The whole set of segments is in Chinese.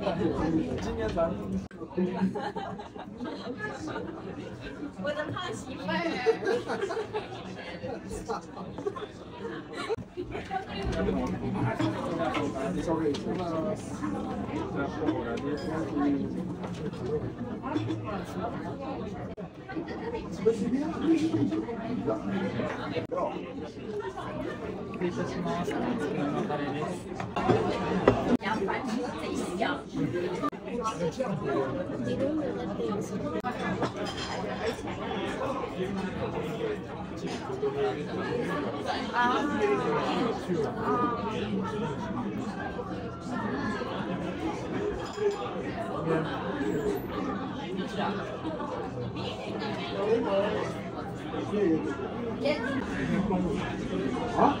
今年咱我的胖媳妇儿。 아? 아.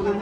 Where